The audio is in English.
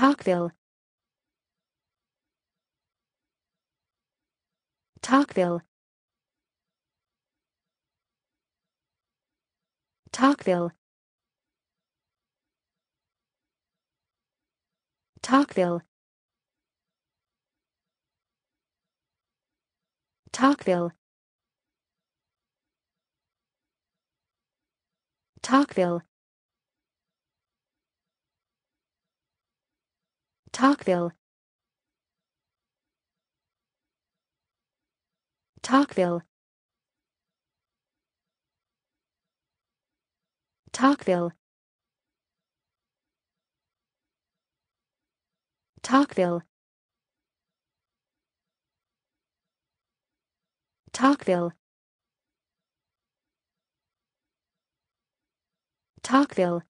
Talkville. Talkville. Talkville. Talkville. Talkville. Talkville. Talkville. Talkville. Talkville. Talkville. Talkville. Talkville.